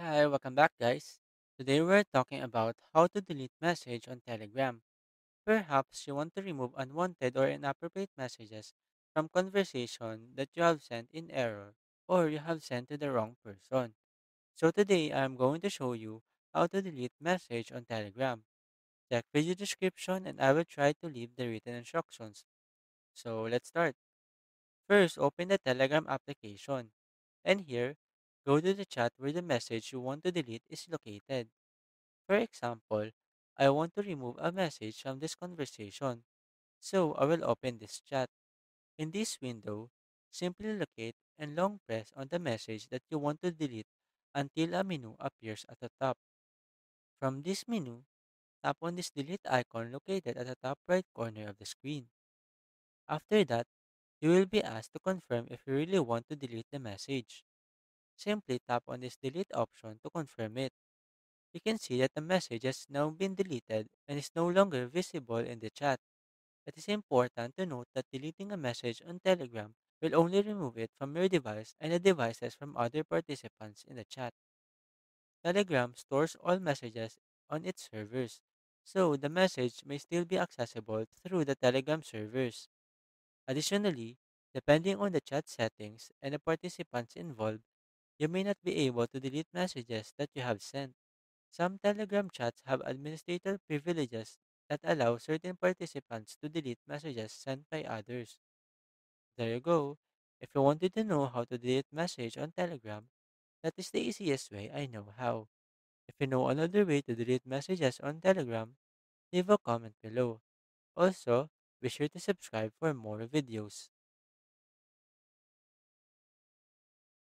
Hi, welcome back, guys. Today we're talking about how to delete message on Telegram. Perhaps you want to remove unwanted or inappropriate messages from conversation that you have sent in error or you have sent to the wrong person. So today I'm going to show you how to delete message on Telegram. Check video description and I will try to leave the written instructions. So let's start. First, open the Telegram application. And here, go to the chat where the message you want to delete is located. For example, I want to remove a message from this conversation, so I will open this chat. In this window, simply locate and long press on the message that you want to delete until a menu appears at the top. From this menu, tap on this delete icon located at the top right corner of the screen. After that, you will be asked to confirm if you really want to delete the message. Simply tap on this delete option to confirm it. You can see that the message has now been deleted and is no longer visible in the chat. It is important to note that deleting a message on Telegram will only remove it from your device and the devices from other participants in the chat. Telegram stores all messages on its servers, so the message may still be accessible through the Telegram servers. Additionally, depending on the chat settings and the participants involved, you may not be able to delete messages that you have sent. Some Telegram chats have administrator privileges that allow certain participants to delete messages sent by others. There you go. If you wanted to know how to delete message on Telegram, that is the easiest way I know how. If you know another way to delete messages on Telegram, leave a comment below. Also, be sure to subscribe for more videos.